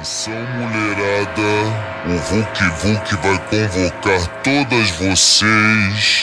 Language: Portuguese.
Atenção, mulherada, o Vuk Vuk vai convocar todas vocês.